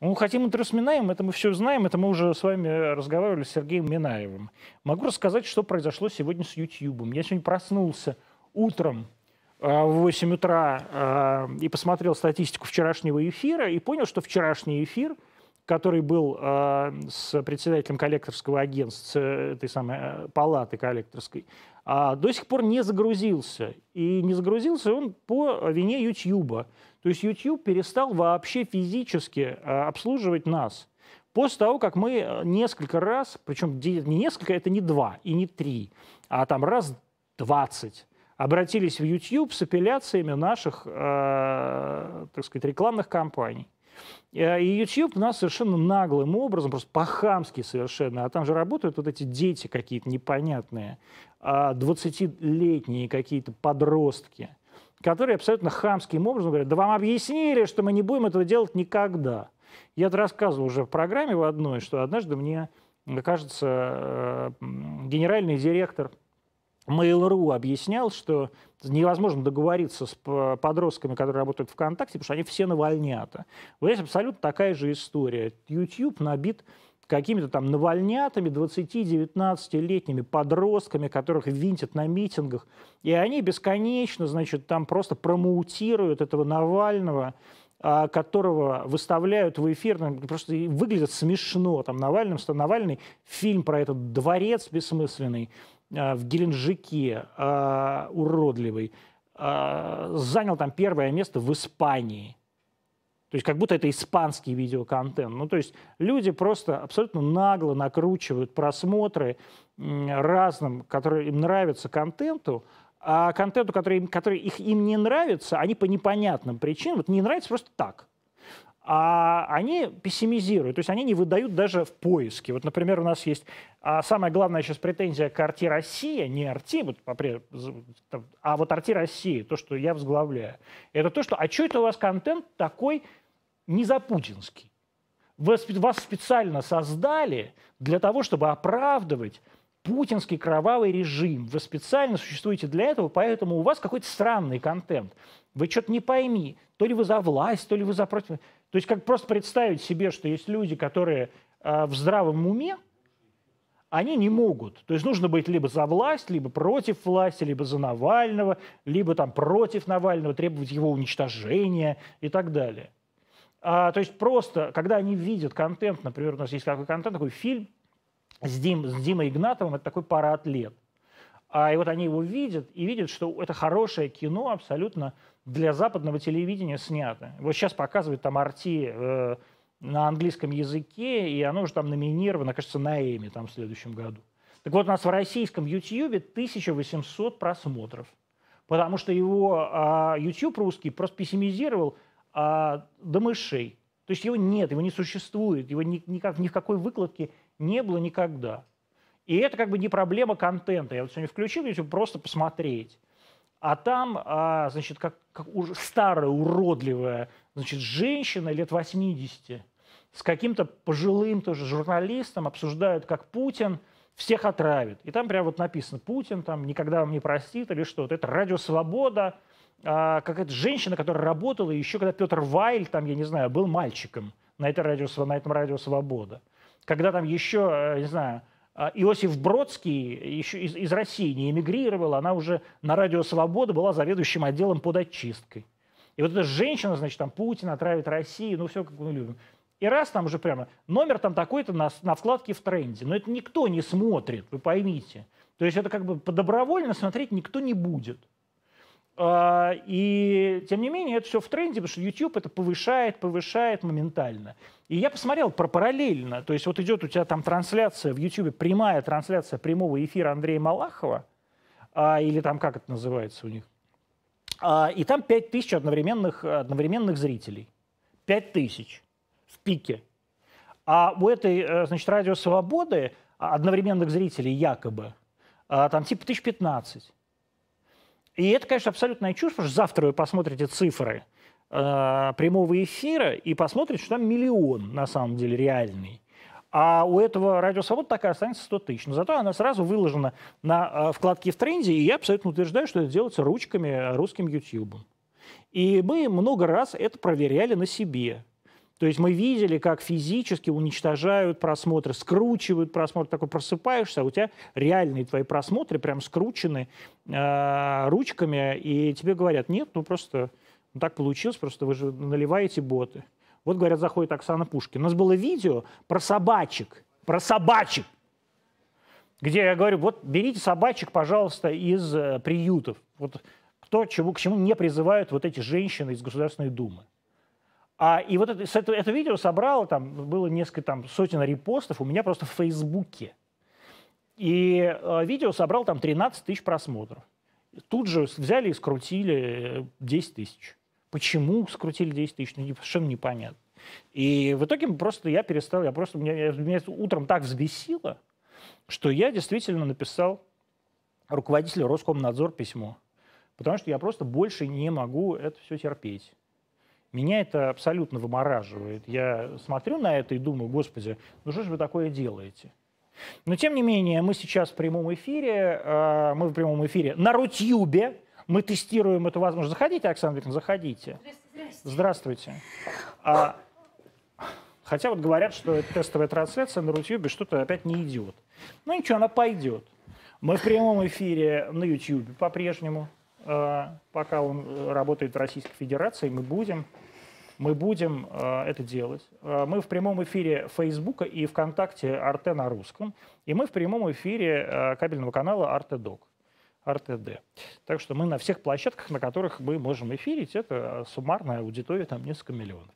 Ну, хотим интервью с Минаевым, это мы все знаем, это мы уже с вами разговаривали с Сергеем Минаевым. Могу рассказать, что произошло сегодня с YouTube. Я сегодня проснулся утром э, в 8 утра э, и посмотрел статистику вчерашнего эфира и понял, что вчерашний эфир, который был э, с председателем коллекторского агентства, этой самой палаты коллекторской, до сих пор не загрузился. И не загрузился он по вине YouTube. То есть YouTube перестал вообще физически э, обслуживать нас. После того, как мы э, несколько раз, причем не несколько, это не два и не три, а там раз двадцать, обратились в YouTube с апелляциями наших, э, так сказать, рекламных кампаний. Э, и YouTube нас совершенно наглым образом, просто по-хамски совершенно, а там же работают вот эти дети какие-то непонятные, 20-летние какие-то подростки – которые абсолютно хамским образом говорят, да вам объяснили, что мы не будем этого делать никогда. Я это рассказывал уже в программе в одной, что однажды мне, кажется, э, генеральный директор Mail.ru объяснял, что невозможно договориться с подростками, которые работают в ВКонтакте, потому что они все навальнята. Вот здесь абсолютно такая же история. YouTube набит какими-то там навальнятами, 20-19-летними подростками, которых винтят на митингах. И они бесконечно, значит, там просто промоутируют этого Навального, а, которого выставляют в эфир, просто выглядит смешно. Там Навальным, что Навальный, фильм про этот дворец бессмысленный в Геленджике, а, уродливый, занял там первое место в Испании. То есть как будто это испанский видеоконтент. Ну, то есть люди просто абсолютно нагло накручивают просмотры разным, которые им нравятся контенту, а контенту, который, который их, им не нравится, они по непонятным причинам, вот не нравится просто так. А они пессимизируют, то есть они не выдают даже в поиске. Вот, например, у нас есть а самая главная сейчас претензия к Арти Россия, не Арти, вот, а вот Арти Россия, то, что я возглавляю, это то, что, а что это у вас контент такой не за путинский. Вас, вас специально создали для того, чтобы оправдывать путинский кровавый режим. Вы специально существуете для этого, поэтому у вас какой-то странный контент. Вы что-то не пойми, то ли вы за власть, то ли вы за против. То есть как просто представить себе, что есть люди, которые э, в здравом уме, они не могут. То есть нужно быть либо за власть, либо против власти, либо за Навального, либо там против Навального, требовать его уничтожения и так далее. А, то есть просто, когда они видят контент, например, у нас есть такой контент, такой фильм с, Дим, с Димой Игнатовым, это такой параатлет. А, и вот они его видят и видят, что это хорошее кино абсолютно для западного телевидения снято. Вот сейчас показывают там Арти э, на английском языке, и оно уже там номинировано, кажется, на Эми там в следующем году. Так вот, у нас в российском YouTube 1800 просмотров, потому что его э, YouTube русский просто пессимизировал а, до мышей. То есть его нет, его не существует, его ни, никак, ни в какой выкладке не было никогда. И это как бы не проблема контента. Я вот сегодня включил YouTube просто посмотреть. А там, а, значит, как, как уже старая, уродливая, значит, женщина лет 80 с каким-то пожилым тоже журналистом обсуждают, как Путин всех отравит. И там прямо вот написано, Путин там никогда вам не простит или что-то. Это радио «Свобода», а, какая-то женщина, которая работала еще, когда Петр Вайль, там, я не знаю, был мальчиком на, этой радио, на этом радио «Свобода». Когда там еще, э, не знаю, Иосиф Бродский еще из, из России не эмигрировал, она уже на радио «Свобода» была заведующим отделом под очисткой. И вот эта женщина, значит, там Путин отравит Россию, ну все как мы любим. И раз там уже прямо номер там такой-то на, на вкладке в тренде. Но это никто не смотрит, вы поймите. То есть это как бы добровольно смотреть никто не будет. А, и тем не менее, это все в тренде, потому что YouTube это повышает, повышает моментально. И я посмотрел про параллельно, то есть вот идет у тебя там трансляция в YouTube, прямая трансляция прямого эфира Андрея Малахова, а, или там как это называется у них, а, и там 5000 одновременных, одновременных зрителей. 5000 в пике. А у этой, э, значит, радио «Свободы» одновременных зрителей якобы там типа 1015. И это, конечно, абсолютная чушь, потому что завтра вы посмотрите цифры э, прямого эфира и посмотрите, что там миллион на самом деле реальный. А у этого радио «Свобода» такая останется 100 тысяч. Но зато она сразу выложена на э, вкладке в тренде, и я абсолютно утверждаю, что это делается ручками русским YouTube. И мы много раз это проверяли на себе. То есть мы видели, как физически уничтожают просмотры, скручивают просмотр. Такой просыпаешься, а у тебя реальные твои просмотры прям скручены э, ручками, и тебе говорят, нет, ну просто ну, так получилось, просто вы же наливаете боты. Вот, говорят, заходит Оксана Пушкина. У нас было видео про собачек, про собачек, где я говорю, вот берите собачек, пожалуйста, из э, приютов. Вот кто, чего, к чему не призывают вот эти женщины из Государственной Думы. А, и вот это, это, это видео собрало, там было несколько там, сотен репостов у меня просто в Фейсбуке. И э, видео собрал там 13 тысяч просмотров. Тут же взяли и скрутили 10 тысяч. Почему скрутили 10 тысяч, ну, совершенно непонятно. И в итоге просто я перестал, я просто, меня, меня утром так взбесило, что я действительно написал руководителю Роскомнадзор письмо. Потому что я просто больше не могу это все терпеть. Меня это абсолютно вымораживает. Я смотрю на это и думаю, господи, ну что же вы такое делаете? Но тем не менее, мы сейчас в прямом эфире, э, мы в прямом эфире на Рутюбе, мы тестируем эту возможность. Заходите, Оксана Викторовна, заходите. Здравствуйте. Здравствуйте. А, хотя вот говорят, что тестовая трансляция на Рутюбе что-то опять не идет. Ну ничего, она пойдет. Мы в прямом эфире на YouTube по-прежнему. Э, пока он э, работает в Российской Федерации, мы будем, мы будем э, это делать. Мы в прямом эфире Фейсбука и ВКонтакте Арте на русском, и мы в прямом эфире кабельного канала Артедок. РТД. Так что мы на всех площадках, на которых мы можем эфирить, это суммарная аудитория, там несколько миллионов.